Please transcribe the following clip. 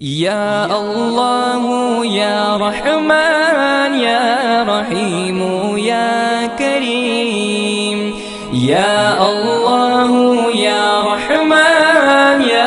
يا الله يا رحمن يا رحيم يا كريم يا الله يا رحمن يا